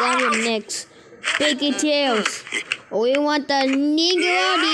Down next. Biggie Tails. We want the Nickelodeon.